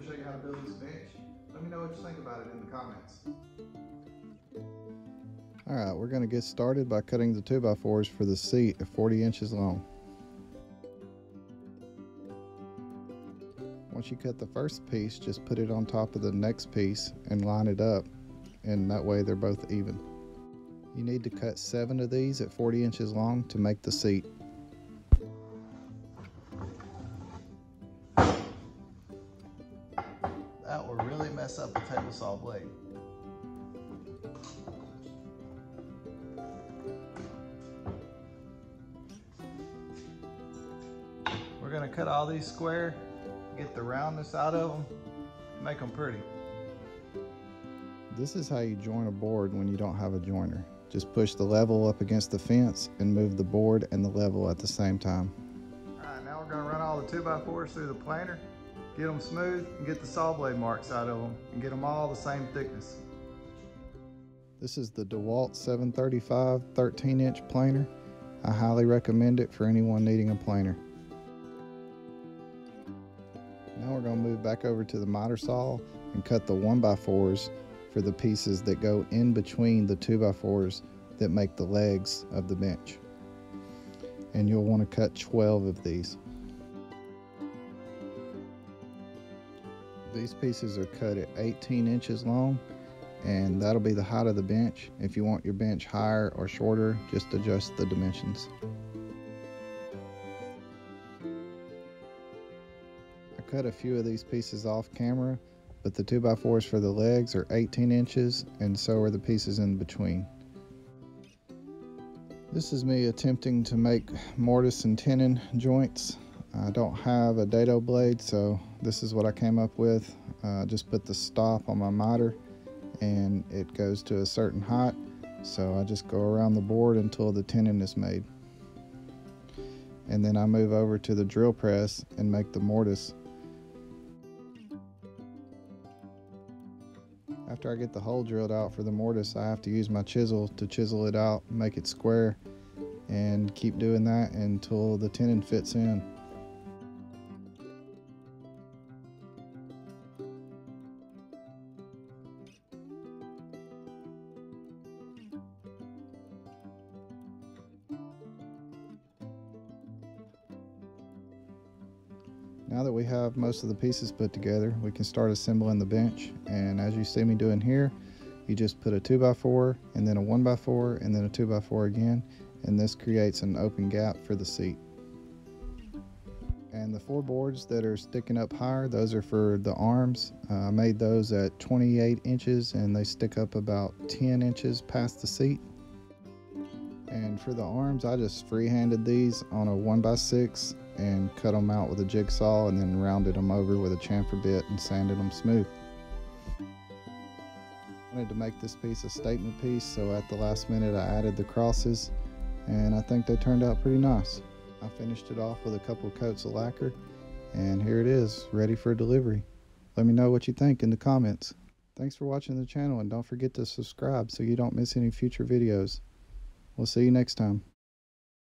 to show you how to build this bench. Let me know what you think about it in the comments. Alright, we're going to get started by cutting the 2x4s for the seat at 40 inches long. Once you cut the first piece, just put it on top of the next piece and line it up, and that way they're both even. You need to cut seven of these at 40 inches long to make the seat. Mess up a table saw blade. We're gonna cut all these square, get the roundness out of them, make them pretty. This is how you join a board when you don't have a joiner. Just push the level up against the fence and move the board and the level at the same time. All right, now we're gonna run all the 2x4s through the planer, get them smooth, and get the saw blade marks out of them, and get them all the same thickness. This is the DeWalt 735 13 inch planer. I highly recommend it for anyone needing a planer. Now we're going to move back over to the miter saw and cut the 1x4s for the pieces that go in between the 2x4s that make the legs of the bench. And you'll want to cut 12 of these. These pieces are cut at 18 inches long and that'll be the height of the bench. If you want your bench higher or shorter, just adjust the dimensions. I cut a few of these pieces off camera, but the 2x4s for the legs are 18 inches and so are the pieces in between. This is me attempting to make mortise and tenon joints. I don't have a dado blade, so this is what I came up with. Uh, just put the stop on my miter and it goes to a certain height. So I just go around the board until the tenon is made. And then I move over to the drill press and make the mortise. After I get the hole drilled out for the mortise I have to use my chisel to chisel it out make it square and keep doing that until the tenon fits in Now that we have most of the pieces put together, we can start assembling the bench. And as you see me doing here, you just put a 2x4 and then a 1x4 and then a 2x4 again. And this creates an open gap for the seat. And the four boards that are sticking up higher, those are for the arms. Uh, I made those at 28 inches and they stick up about 10 inches past the seat. And for the arms, I just freehanded these on a 1x6 and cut them out with a jigsaw and then rounded them over with a chamfer bit and sanded them smooth. I wanted to make this piece a statement piece so at the last minute I added the crosses and I think they turned out pretty nice. I finished it off with a couple coats of lacquer and here it is ready for delivery. Let me know what you think in the comments. Thanks for watching the channel and don't forget to subscribe so you don't miss any future videos. We'll see you next time.